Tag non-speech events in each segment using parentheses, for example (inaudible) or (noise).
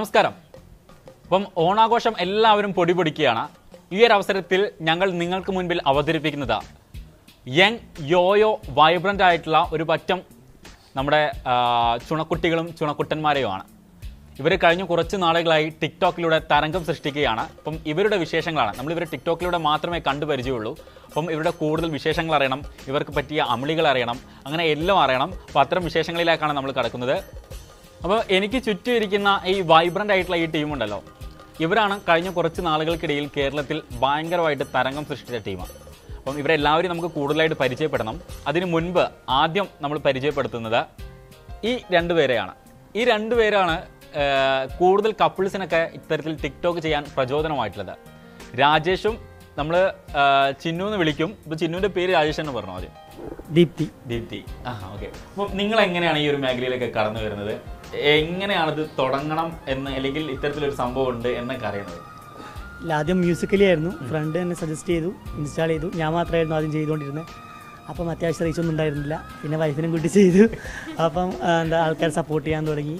നമസ്കാരം. അപ്പം ഓണാഘോഷം എല്ലാവരും പൊടിപൊടിക്കുകയാണ് ഈ ഒരു അവസരത്തിൽ ഞങ്ങൾ നിങ്ങൾക്ക് മുൻപിൽ അവതരിപ്പിക്കുന്നത്. യങ് യോയോ വൈബ്രന്റ് ആയിട്ടുള്ള ഒരു പറ്റം നമ്മുടെ ചുണക്കുട്ടികളും ചുണക്കുട്ടന്മാരെയുമാണ്. ഇവർ കഴിഞ്ഞ കുറച്ച് നാളുകളായി ടിക്ടോക്കിലൂടെ തരംഗം സൃഷ്ടിക്കുകയാണ്. അപ്പം ഇവരുടെ വിശേഷങ്ങളാണ്. നമ്മൾ ഇവരെ ടിക്ടോക്കിലൂടെ മാത്രമേ കണ്ടു പരിചയമുള്ളൂ. അപ്പം ഇവരുടെ കൂടുതൽ വിശേഷങ്ങൾ അറിയണം. ഇവർക്ക് പറ്റിയ അമളികൾ അറിയണം. അങ്ങനെ എല്ലാം അറിയണം. അപ്പോൾ അത്തരം വിശേഷങ്ങളിലേക്കാണ് നമ്മൾ കടക്കുന്നത്. അപ്പോൾ എനിക്ക് ചുറ്റും ഇരിക്കുന്ന ഈ വൈബ്രന്റ് ആയിട്ടുള്ള ഈ ടീമുണ്ടല്ലോ ഇവരാണ് കഴിഞ്ഞ കുറച്ച് നാളുകൾക്കിടയിൽ കേരളത്തിൽ ഭയങ്കരമായിട്ട് തരംഗം സൃഷ്ടിച്ച ടീം അപ്പം ഇവരെല്ലാവരും നമുക്ക് കൂടുതലായിട്ട് പരിചയപ്പെടണം. അതിനു മുൻപ് ആദ്യം നമ്മൾ പരിചയപ്പെടുത്തുന്നത് ഈ രണ്ടുപേരെയാണ് ഈ രണ്ടുപേരാണ് കൂടുതൽ കപ്പിൾസിനൊക്കെ ഇത്തരത്തിൽ ടിക്ടോക്ക് ചെയ്യാൻ പ്രചോദനമായിട്ടുള്ളത്. രാജേഷും നമ്മൾ ചിന്നു എന്ന് വിളിക്കും. ഇപ്പോൾ ചിന്നുവിന്റെ പേര് രാജേഷ് എന്ന് പറഞ്ഞു ആദ്യം? ദീപ്തി. ദീപ്തി. ആ ഓക്കെ അപ്പം നിങ്ങൾ എങ്ങനെയാണ് ഈ ഒരു മേഖലയിലേക്ക് കടന്നു വരുന്നത്? എങ്ങനെയാണിത് തുടങ്ങണം എന്ന് അല്ലെങ്കിൽ ഇത്തരത്തിലൊരു സംഭവം ഉണ്ട് എന്നൊക്കെ അറിയണത് ഇല്ല, ആദ്യം മ്യൂസിക്കലി ആയിരുന്നു. ഫ്രണ്ട് എന്നെ സജസ്റ്റ് ചെയ്തു ഇൻസ്റ്റാൾ ചെയ്തു. ഞാൻ മാത്രമായിരുന്നു ആദ്യം ചെയ്തുകൊണ്ടിരുന്നത് അപ്പം അത്യാവശ്യം റീച്ച് ഒന്നും ഉണ്ടായിരുന്നില്ല. പിന്നെ വൈഫിനും കൂട്ടി ചെയ്തു. അപ്പം എന്താ ആൾക്കാർ സപ്പോർട്ട് ചെയ്യാൻ തുടങ്ങി.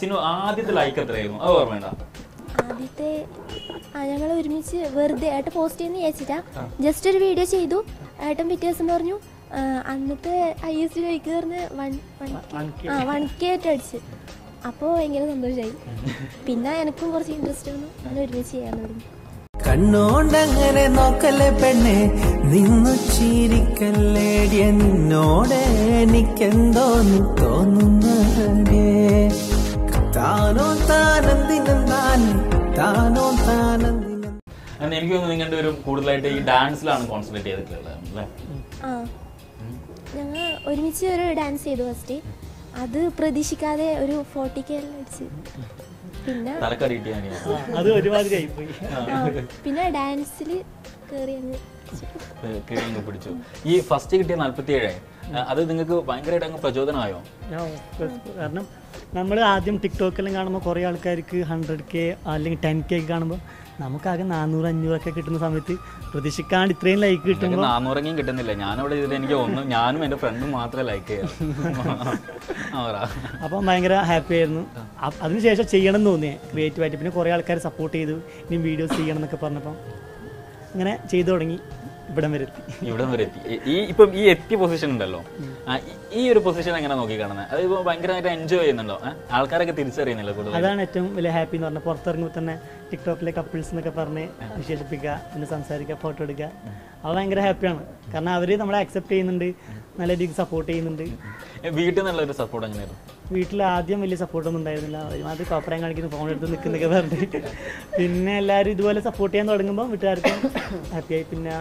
സിനു ആദ്യത്തെ ലൈക്ക് എത്രയായിരുന്നു? അത് ഓർമ്മയുണ്ടോ ആദ്യത്തെ ആ ഞങ്ങൾ ഒരുമിച്ച് വെറുതെ ഏട്ടൻ പോസ്റ്റ് ചെയ്യുന്ന ചേച്ചിട്ടാ ജസ്റ്റ് ഒരു വീഡിയോ ചെയ്തു. ഏട്ടൻ പിറ്റേ ദിവസം പറഞ്ഞു അന്നത്തെ ഐ എസ് ലൈക്ക് പറഞ്ഞ് വൺ വൺ ആ വൺ കെ ആയിട്ട് അടിച്ച്. അപ്പോൾ ഭയങ്കര സന്തോഷമായി പിന്നെ എനിക്കും കുറച്ച് ഇൻട്രസ്റ്റ് വന്നു. അങ്ങനെ ഒരുമിച്ച് ചെയ്യാൻ തുടങ്ങി. കണ്ണോണ്ടങ്ങനെ നോക്കല്ലേ പെണ്ണെ? നിന്നു ചിരിക്കല്ലേടിയ നിന്നോട് എനിക്കെന്തോന്നു തോന്നുന്നേ താനോ താനന്ദിനം താൻ താനോ താനന്ദിനം എനിക്ക് തോന്നുന്നു നിങ്ങളുടെ ഒരു കൂടുതലായിട്ട് ഈ ഡാൻസിലാണ് കോൺസെൻട്രേറ്റ് ചെയ്തിട്ടുള്ളത് അല്ലേ? ആ. ഞങ്ങൾ ഒരുമിച്ച് ഒരു ഡാൻസ് ചെയ്തു ഫസ്റ്റ് അത് പ്രതീക്ഷിക്കാതെ ഒരു ഫോർട്ടി കെ അടിച്ച്. പിന്നെ അത് ഒരുമാതിരി പിന്നെ ഡാൻസിൽ കയറി അങ്ങ് കിഴങ്ങ് പിടിച്ചു. ഈ ഫസ്റ്റ് കിട്ടിയ അത് നിങ്ങൾക്ക് ഭയങ്കരമായിട്ട് അങ്ങ് പ്രചോദനമായോ? കാരണം നമ്മൾ ആദ്യം ടിക്ടോക്കെല്ലാം കാണുമ്പോൾ കുറേ ആൾക്കാർക്ക് ഹൺഡ്രഡ് കെ അല്ലെങ്കിൽ ടെൻ കെ ഒക്കെ കാണുമ്പോൾ നമുക്കാകെ നാനൂറ് അഞ്ഞൂറൊക്കെ കിട്ടുന്ന സമയത്ത് പ്രതീക്ഷിക്കാണ്ട് ഇത്രയും ലൈക്ക് കിട്ടും നാനൂറെങ്കിലും കിട്ടുന്നില്ല. ഞാനിവിടെ ഇതിൽ എനിക്ക് ഒന്നും ഞാനും എന്റെ ഫ്രണ്ടും മാത്രമേ ലൈക്ക് അപ്പം ഭയങ്കര ഹാപ്പി ആയിരുന്നു. അതിനുശേഷം ചെയ്യണം എന്ന് തോന്നിയേ ക്രിയേറ്റീവായിട്ട് പിന്നെ കുറേ ആൾക്കാർ സപ്പോർട്ട് ചെയ്തു. ഇനി വീഡിയോസ് ചെയ്യണം എന്നൊക്കെ പറഞ്ഞപ്പം അങ്ങനെ ചെയ്തു തുടങ്ങി. ഇവിടം വരെ എത്തി. ഇവിടെ വരെ എത്തി. ഈ- ഇപ്പം ഈ എത്തിയ പൊസിഷൻ ഉണ്ടല്ലോ. ഈ- ഒരു പൊസിഷൻ എങ്ങനെ നോക്കി കാണുന്നത് അത് ഇപ്പോൾ ഭയങ്കരമായിട്ട് എൻജോയ് ചെയ്യുന്നുണ്ടോ? ആൾക്കാരൊക്കെ തിരിച്ചറിയുന്നില്ല കൂടുതൽ അതാണ് ഏറ്റവും വലിയ ഹാപ്പി എന്ന് പറഞ്ഞാൽ പുറത്തിറങ്ങുമ്പോൾ തന്നെ ടിക്ടോക്കിലെ കപ്പിൾസ് എന്നൊക്കെ പറഞ്ഞ് വിശേഷിപ്പിക്കുക പിന്നെ സംസാരിക്കുക ഫോട്ടോ എടുക്കുക. അത് ഭയങ്കര ഹാപ്പിയാണ് കാരണം അവർ നമ്മളെ അക്സെപ്റ്റ് ചെയ്യുന്നുണ്ട് നല്ല രീതിക്ക് സപ്പോർട്ട് ചെയ്യുന്നുണ്ട്. വീട്ടിൽ നിന്നുള്ള ഒരു സപ്പോർട്ട് എങ്ങനെയായിരുന്നു? വീട്ടിൽ ആദ്യം വലിയ സപ്പോർട്ടൊന്നും ഉണ്ടായിരുന്നില്ല. ഒരുമാതിരി കോപ്പറയും കാണിക്കുന്നു ഫോൺ എടുത്ത് നിൽക്കുന്നൊക്കെ പറഞ്ഞിട്ട് പിന്നെ എല്ലാവരും ഇതുപോലെ സപ്പോർട്ട് ചെയ്യാൻ തുടങ്ങുമ്പോൾ വീട്ടുകാർക്കും ഹാപ്പിയായി പിന്നെ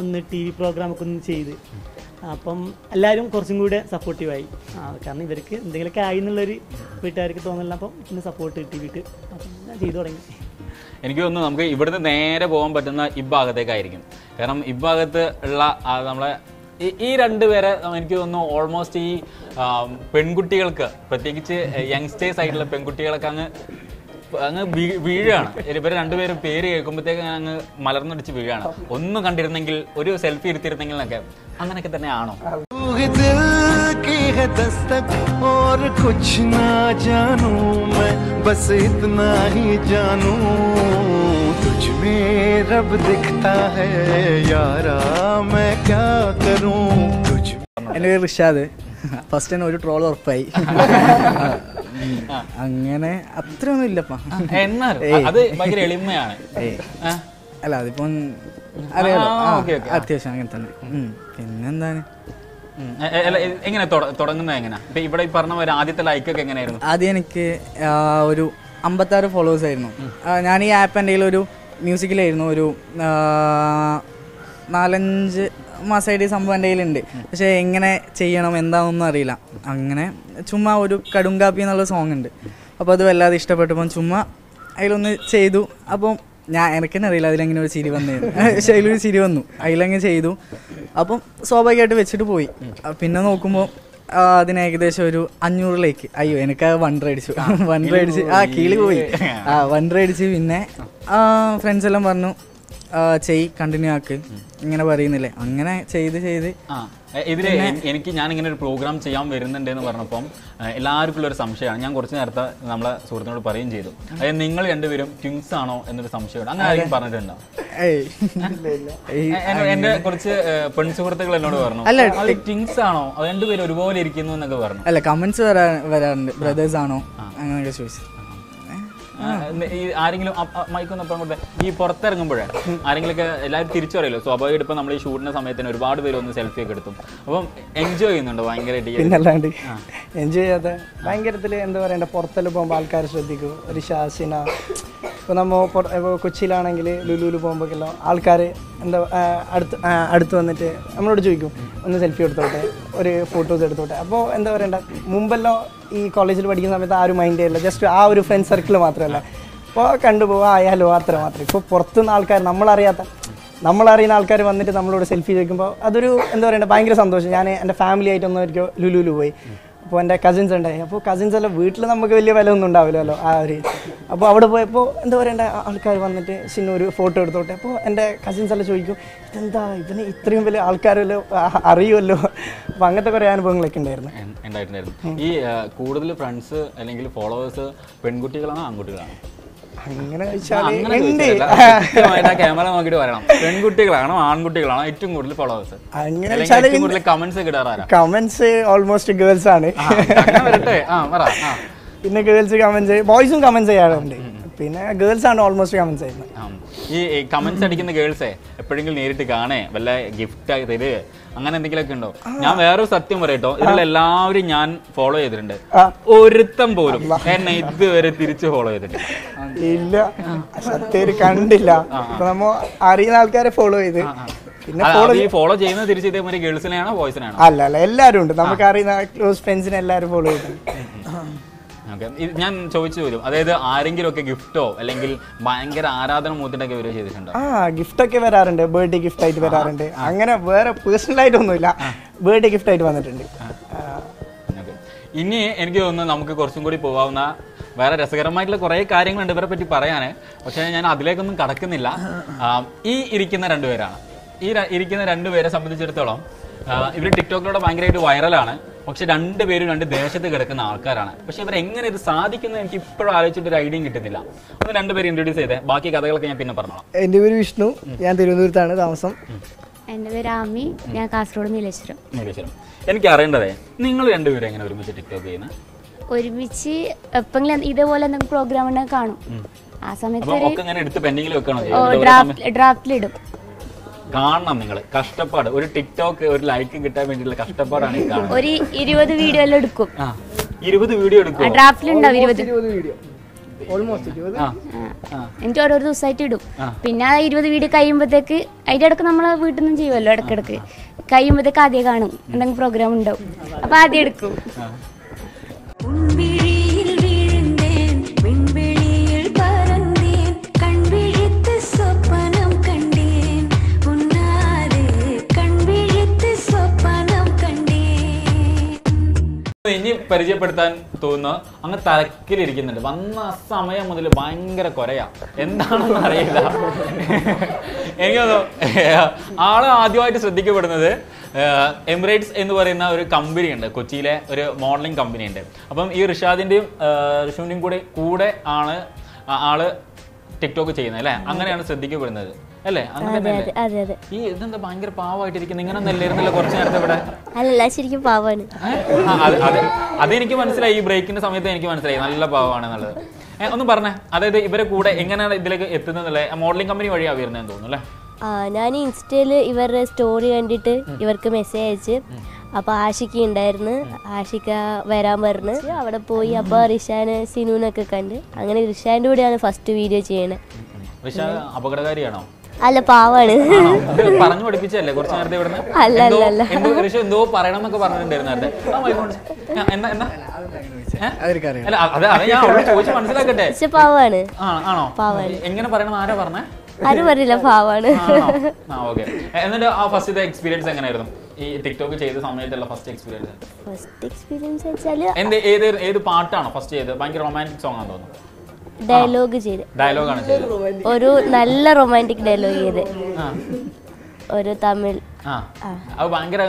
ഒന്ന് ടി വി പ്രോഗ്രാമൊക്കെ ഒന്ന് ചെയ്ത്. അപ്പം എല്ലാവരും കുറച്ചും കൂടെ സപ്പോർട്ടീവായി കാരണം ഇവർക്ക് എന്തെങ്കിലുമൊക്കെ ആയി എന്നുള്ളൊരു വീട്ടുകാർക്ക് തോന്നില്ല അപ്പം പിന്നെ സപ്പോർട്ട് കിട്ടി വീട്ട്. അപ്പം ഞാൻ ചെയ്തു തുടങ്ങി. എനിക്ക് തോന്നുന്നു നമുക്ക് ഇവിടുന്ന് നേരെ പോകാൻ പറ്റുന്ന ഇഭാഗത്തേക്കായിരിക്കും കാരണം ഇഭാഗത്ത് ഉള്ള നമ്മളെ ഈ- ഈ രണ്ടുപേരെ എനിക്ക് തോന്നുന്നു ഓൾമോസ്റ്റ് ഈ ആ, പെൺകുട്ടികൾക്ക് പ്രത്യേകിച്ച് യങ്സ്റ്റേഴ്സ് ആയിട്ടുള്ള പെൺകുട്ടികളൊക്കെ അങ്ങ് അങ്ങ് വീ- വീഴാണ് ഇവർ രണ്ടുപേരും പേര് കേൾക്കുമ്പോഴത്തേക്ക് അങ്ങ് മലർന്നടിച്ച് വീഴാണ് ഒന്ന് കണ്ടിരുന്നെങ്കിൽ ഒരു സെൽഫി എടുത്തിരുന്നെങ്കിൽ എന്നൊക്കെ അങ്ങനെയൊക്കെ തന്നെ ആണോ तू ही दिल की है दस्तक और कुछ ना जानू मैं बस इतना ही जानू तुझ में रब दिखता है यारा मैं क्या करूं तुझ എൻ്റെ പേര് റിഷാദ് ഫസ്റ്റ് തന്നെ ഒരു ട്രോൾ ഉറപ്പായി അങ്ങനെ അത്രയൊന്നും ഇല്ലപ്പാ എന്നാലും അത് ഭയങ്കര എളിമയാണ് ഏയ് ആ. അല്ല അതിപ്പം അറിയാലോ ആ, ആ, ഓക്കേ, ഓക്കേ. അത്യാവശ്യം അങ്ങനെ തന്നെ ഉം. പിന്നെന്താണ് ഉം. എ- എ- അല്ല, എ- എങ്ങനെ തുട- തുടങ്ങുന്നത് എങ്ങനെ ഇപ്പൊ ഇവിടെ ഈ പറഞ്ഞ പോലെ ആദ്യത്തെ ലൈക്കൊക്കെ എങ്ങനെയായിരുന്നു ആദ്യം എനിക്ക് ആ, ഒരു അമ്പത്താറ് ഫോളോവേഴ്സ് ആയിരുന്നു ആ, ഞാൻ ഈ ആപ്പ് എൻ്റെ ഒരു മ്യൂസിക്കിലായിരുന്നു ഒരു നാലഞ്ച് മാസമായിട്ട് ഈ സംഭവം എന്റെ കയ്യിലുണ്ട്. പക്ഷേ എങ്ങനെ ചെയ്യണം എന്താണെന്നൊന്നും അറിയില്ല. അങ്ങനെ ചുമ്മാ ഒരു കടുങ്കാപ്പി എന്നുള്ള സോങ് ഉണ്ട്. അപ്പോൾ അത് വല്ലാതെ ഇഷ്ടപ്പെട്ടപ്പം ചുമ്മാ അതിലൊന്ന് ചെയ്തു. അപ്പം ഞാൻ എനിക്കെന്നെ അറിയില്ല അതിലെങ്ങനെ ഒരു ചിരി വന്നു പക്ഷേ അതിലൊരു ചിരി വന്നു. അതിലങ്ങ് ചെയ്തു. അപ്പം സ്വാഭാവികമായിട്ട് വെച്ചിട്ട് പോയി. പിന്നെ നോക്കുമ്പോൾ അതിന് ഏകദേശം ഒരു അഞ്ഞൂറിലേക്ക്. അയ്യോ എനിക്ക് വണ്ടർ അടിച്ചു. വണ്ടർ അടിച്ച് ആ കീളി പോയി. ആ വണ്ടർ അടിച്ച് പിന്നെ ഫ്രണ്ട്സ് എല്ലാം പറഞ്ഞു ചെയ് കണ്ടിന്യൂ ആക്ക്. ഇങ്ങനെ പറയുന്നില്ലേ? അങ്ങനെ ചെയ്ത് ചെയ്ത്. ഇതിൽ എനിക്ക് ഞാൻ ഇങ്ങനെ ഒരു പ്രോഗ്രാം ചെയ്യാൻ വരുന്നുണ്ട് എന്ന് പറഞ്ഞപ്പം എല്ലാവർക്കും ഒരു സംശയമാണ്. ഞാൻ കുറച്ച് നേരത്തെ നമ്മളെ സുഹൃത്തിനോട് പറയുകയും ചെയ്തു. അതായത് നിങ്ങൾ രണ്ടുപേരും കിങ്സ് ആണോ എന്നൊരു സംശയമാണ് അങ്ങനെ ആരെങ്കിലും പറഞ്ഞിട്ടുണ്ടോ? എന്റെ കുറച്ച് പെൺ സുഹൃത്തുക്കൾ എന്നോട് പറഞ്ഞു. അല്ല, കിങ്സ് ആണോ? രണ്ടുപേരും ഒരുപോലെ ഇരിക്കുന്നു എന്നൊക്കെ പറഞ്ഞു. അല്ല കമന്റ്സ് വരാ വരാറുണ്ട്. ബ്രദേഴ്സ് ആണോ? അങ്ങനെയൊക്കെ ചോദിച്ചു. ഈ ആരെങ്കിലും കൊടുത്ത ഈ പുറത്തിറങ്ങുമ്പോഴേ ആരെങ്കിലും ഒക്കെ എല്ലാവരും തിരിച്ചു പറയല്ലോ സ്വാഭാവികമായിട്ട് ഇപ്പം നമ്മൾ ഈ ഷൂട്ടിന്റെ സമയത്തിന് ഒരുപാട് പേര് ഒന്ന് സെൽഫി ഒക്കെ എടുത്തു. അപ്പം എൻജോയ് ചെയ്യുന്നുണ്ട് ഭയങ്കരമായിട്ട് ഒരു- പിന്നല്ലാണ്ട് എൻജോയ് ചെയ്യാതെ ഭയങ്കരത്തിൽ എന്താ പറയണ്ട പുറത്തെല്ലാം പോകുമ്പോൾ ആൾക്കാർ ശ്രദ്ധിക്കും. ഒരു ഷാസിന ഇപ്പോൾ നമ്മൾ കൊച്ചിയിലാണെങ്കിൽ ലുലുവിൽ പോകുമ്പോഴേക്കല്ലോ ആൾക്കാർ എന്താ അടുത്ത് അടുത്ത് വന്നിട്ട് നമ്മളോട് ചോദിക്കും ഒന്ന് സെൽഫി എടുത്തോട്ടെ? ഒരു ഫോട്ടോസ് എടുത്തോട്ടെ? അപ്പോൾ എന്താ പറയണ്ട മുമ്പെല്ലാം ഈ കോളേജിൽ പഠിക്കുന്ന സമയത്ത് ആ ഒരു മൈൻഡേ അല്ല ജസ്റ്റ് ആ ഒരു ഫ്രണ്ട് സർക്കിൾ മാത്രമല്ല. അപ്പോൾ കണ്ടുപോകുക ആയാലോ അത്ര മാത്രം. ഇപ്പോൾ പുറത്തുനിന്ന് ആൾക്കാർ നമ്മളറിയാത്ത നമ്മളറിയുന്ന ആൾക്കാർ വന്നിട്ട് നമ്മളോട് സെൽഫി ചോദിക്കുമ്പോൾ അതൊരു എന്താ പറയണ്ട ഭയങ്കര സന്തോഷം. ഞാൻ എന്റെ ഫാമിലി ആയിട്ടൊന്നും ഒരിക്കൽ ലുലുവിൽ പോയി. അപ്പോൾ എന്റെ കസിൻസ് ഉണ്ടായി. അപ്പോൾ കസിൻസ് എല്ലാം വീട്ടിൽ നമുക്ക് വലിയ വില ഒന്നും ഉണ്ടാവില്ലല്ലോ ആ ഒരു അപ്പോൾ അവിടെ പോയപ്പോൾ എന്താ പറയണ്ട ആൾക്കാർ വന്നിട്ട് സിന്നു ഒരു ഫോട്ടോ എടുത്തോട്ടെ. അപ്പോൾ എന്റെ കസിൻസ് എല്ലാം ചോദിക്കും ഇതെന്താ? ഇതിന് ഇത്രയും വലിയ ആൾക്കാരല്ലോ അറിയുമല്ലോ അപ്പോൾ അങ്ങനത്തെ കുറേ അനുഭവങ്ങളൊക്കെ ഉണ്ടായിരുന്നു. ഈ കൂടുതൽ ഫ്രണ്ട്സ് അല്ലെങ്കിൽ ഫോളോവേഴ്സ് പെൺകുട്ടികളാണോ ആൺകുട്ടികളാണോ? അങ്ങനെ (laughs) ക്യാമറ പറയണം പെൺകുട്ടികളാണോ ആൺകുട്ടികളാണോ ഏറ്റവും കൂടുതൽ ഫോളോവേഴ്സ് അങ്ങനെ കമന്റ്സ് കമന്റ്സ് ഓൾമോസ്റ്റ് ഗേൾസ് ആണ്. പിന്നെ ഗേൾസ് കമന്റ് ബോയ്സും കമന്റ് ചെയ്യാറുണ്ട്. പിന്നെ ഗേൾസ് ആണ് ഓൾമോസ്റ്റ് കമൻസ് ചെയ്യുന്നത് ഈ കമന്റ്സ് അടിക്കുന്ന ഗേൾസേ എപ്പോഴെങ്കിലും നേരിട്ട് കാണേ വല്ല ഗിഫ്റ്റ് ആയി തരുക അങ്ങനെ എന്തെങ്കിലുമൊക്കെ ഉണ്ടോ? ഞാൻ വേറൊരു സത്യം പറയട്ടോ. ഇതിലുള്ള എല്ലാവരും ഞാൻ ഫോളോ ചെയ്തിട്ടുണ്ട്. ഒരുത്തം പോലും എന്നെ ഇതുവരെ തിരിച്ച് ഫോളോ ചെയ്തിട്ടുണ്ട് ഇല്ല. സത്യം കണ്ടില്ല. നമ്മ അറിയുന്ന ആൾക്കാരെ ഫോളോ ചെയ്ത്. പിന്നെ ഫോളോ ഫോളോ ചെയ്യുന്നത് തിരിച്ച് ഇതേമാതിരി ഗേൾസിനെയാണോ ബോയ്സിനാണോ അല്ല അല്ല എല്ലാരും ഉണ്ട്. നമുക്ക് അറിയുന്ന ക്ലോസ് ഫ്രണ്ട്സിനെ എല്ലാരും ഫോളോ ചെയ്ത് ഓക്കെ. ഞാൻ ചോദിച്ചു വരും അതായത് ആരെങ്കിലും ഒക്കെ ഗിഫ്റ്റോ അല്ലെങ്കിൽ ഭയങ്കര ആരാധന മൂത്തിട്ടൊക്കെ ഇവർ ചെയ്തിട്ടുണ്ടോ? ആ ഗിഫ്റ്റ് ഒക്കെ വരാറുണ്ട്. ബർത്ത്ഡേ ഗിഫ്റ്റ് ആയിട്ട് വരാറുണ്ട്. അങ്ങനെ വേറെ പേഴ്സണൽ ആയിട്ടൊന്നുമില്ല ബർത്ത്ഡേ ഗിഫ്റ്റ് ആയിട്ട് വന്നിട്ടുണ്ട് ഇനി എനിക്ക് തോന്നുന്നു നമുക്ക് കുറച്ചും കൂടി പോകാവുന്ന വേറെ രസകരമായിട്ടുള്ള കുറേ കാര്യങ്ങളുണ്ട് ഇവരെ പറ്റി പറയാൻ പക്ഷേ ഞാൻ അതിലേക്കൊന്നും കടക്കുന്നില്ല. ഈ ഇരിക്കുന്ന രണ്ടുപേരാണ്. ഈ ഇരിക്കുന്ന രണ്ടുപേരെ സംബന്ധിച്ചിടത്തോളം ഇവർ ടിക്ടോക്കിലൂടെ ഭയങ്കരമായിട്ട് വൈറലാണ് പക്ഷെ രണ്ടുപേരും രണ്ട് ദേശത്ത് കിടക്കുന്ന ആൾക്കാരാണ്. പക്ഷെ ഇവർ എങ്ങനെ ഇത് സാധിക്കുന്നത് എനിക്ക് ഇപ്പോഴും ആലോചിച്ചിട്ട് ഒരു ഐഡിയ കിട്ടുന്നില്ല. ഒന്ന് രണ്ടുപേരും ഇൻട്രൊഡ്യൂസ് ചെയ്തേ. ബാക്കി കഥകളൊക്കെ ഞാൻ പിന്നെ പറഞ്ഞോളാം. എന്റെ പേര് വിഷ്ണു. ഞാൻ തിരുവനന്തപുരത്താണ് താമസം. എന്റെ പേര് ആമി. ഞാൻ കാസർഗോഡ് നീലേശ്വരം. നീലേശ്വരം. എനിക്ക് അറിയേണ്ടതേ നിങ്ങൾ രണ്ടുപേരും എങ്ങനെ ഒരുമിച്ച് ടിക്ടോക്ക് ചെയ്യുന്നത് ഒരുമിച്ച് എപ്പെങ്കിലും ഇതേപോലെ എന്തെങ്കിലും പ്രോഗ്രാം ഉണ്ടെങ്കിൽ കാണും. ആ സമയത്ത് ഒരു ഡ്രാഫ്റ്റിലിടും കാണണം നിങ്ങൾ കഷ്ടപ്പാട്. ഒരു ടിക്ടോക്ക് ഒരു ലൈക്ക് കിട്ടാൻ വേണ്ടിയുള്ള കഷ്ടപ്പാടാണ് ഈ കാണുന്നത്. ഒരു ഇരുപത് വീഡിയോ എല്ലാം എടുക്കും. ആ ഇരുപത് വീഡിയോ എടുക്കും ഡ്രാഫ്റ്റിലുണ്ടാവും ഇരുപത്. വീഡിയോ ആ, ആ. എനിക്ക് ഓരോ ദിവസമായിട്ട് ഇടും. പിന്നെ ആ ഇരുപത് വീഡിയോ കഴിയുമ്പോഴത്തേക്ക് അതിന്റെ ഇടയ്ക്ക് നമ്മൾ വീട്ടിൽ നിന്നും ചെയ്യുമല്ലോ ഇടക്കിടക്ക് കഴിയുമ്പോഴത്തേക്ക് ആദ്യം കാണും. എന്തെങ്കിലും പ്രോഗ്രാം ഉണ്ടാവും. അപ്പൊ ആദ്യം എടുക്കും. ഇനി പരിചയപ്പെടുത്താൻ തോന്നുന്ന അങ്ങ് തലക്കിലിരിക്കുന്നുണ്ട്. വന്ന ആ സമയം മുതൽ ഭയങ്കര കൊരയാ. എന്താണെന്ന് അറിയില്ല. തോന്നുന്നു ആൾ ആദ്യമായിട്ട് ശ്രദ്ധിക്കപ്പെടുന്നത് എമിറേറ്റ്സ് എന്ന് പറയുന്ന ഒരു കമ്പനി ഉണ്ട് കൊച്ചിയിലെ ഒരു മോഡലിംഗ് കമ്പനി ഉണ്ട് അപ്പം ഈ ഋഷാദിന്റെയും ഋഷുവിന്റെയും കൂടെ കൂടെ ആണ് ആൾ ടിക്ടോക്ക് ചെയ്യുന്നത് അല്ലേ? അങ്ങനെയാണ് ശ്രദ്ധിക്കപ്പെടുന്നത് അല്ലേ? അങ്ങനെ ഈ ഇതെന്താ ഭയങ്കര പാവമായിട്ടിരിക്കുന്നത് ഇങ്ങനെ നല്ലായിരുന്നല്ലോ കുറച്ച് നേരത്തെ ഇവിടെ? അല്ലല്ല ശരിക്കും പാവാണ്. അത് അത് അതെനിക്ക് മനസ്സിലായി. ഈ ബ്രേക്കിന്റെ സമയത്ത് എനിക്ക് മനസ്സിലായി. നല്ല പാവമാണ് എന്നുള്ളത്. ഏ, ഒന്ന് പറഞ്ഞേ. അതായത് ഇവരെ കൂടെ എങ്ങനെയാണ് ഇതിലേക്ക് എത്തുന്നത് മോഡലിംഗ് കമ്പനി വഴിയാ വരുന്നതെന്ന് തോന്നുന്നു അല്ലേ? ഞാൻ ഇൻസ്റ്റയിൽ ഇവരുടെ സ്റ്റോറി കണ്ടിട്ട് ഇവർക്ക് മെസ്സേജ് അയച്ച് അപ്പോൾ ആഷിക്ക ഉണ്ടായിരുന്നു. ആഷിക്ക വരാൻ പറഞ്ഞു. അവിടെ പോയി അപ്പോൾ റിഷാന് സിനുവിനൊക്കെ കണ്ട്. അങ്ങനെ റിഷാന്റെ കൂടെയാണ് ഫസ്റ്റ് വീഡിയോ ചെയ്യണത് അപകടകാരിയാണോ? അല്ല പാവാണ്. പറഞ്ഞു പഠിപ്പിച്ചല്ലേ കുറച്ച് നേരത്തെ ഇവിടുന്ന്? അല്ല, എന്തോ അല്ല, അല്ല. എന്തോ ഋഷി എന്തോ പറയണം എന്നൊക്കെ പറഞ്ഞിട്ടുണ്ടായിരുന്നു പക്ഷെ പാവാണ്. ആ ആണോ? പാവാണ്. എങ്ങനെ പറയണം? ആരാ പറഞ്ഞേ? ആരും പറയില്ല പാവാണ്? എന്നിട്ട് ആ ഫസ്റ്റ് എക്സ്പീരിയൻസ് എങ്ങനെയായിരുന്നു? ഈ ടിക്ടോക്ക് ചെയ്ത സമയത്തുള്ള ഫസ്റ്റ് എക്സ്പീരിയൻസ് ഫസ്റ്റ് എക്സ്പീരിയൻസ് വെച്ചാൽ എന്ത് ഏത് ഏത് പാട്ടാണ് ഫസ്റ്റ് ചെയ്തത്? ഭയങ്കര റൊമാന്റിക് സോങ് ആണെന്ന് തോന്നുന്നു. ഡയലോഗ് ചെയ്ത്. ഡയലോഗാണ് ഒരു നല്ല റൊമാന്റിക് ഡയലോഗ് ചെയ്ത്. ഒരു തമിഴ്. ആ. അത് ഭയങ്കര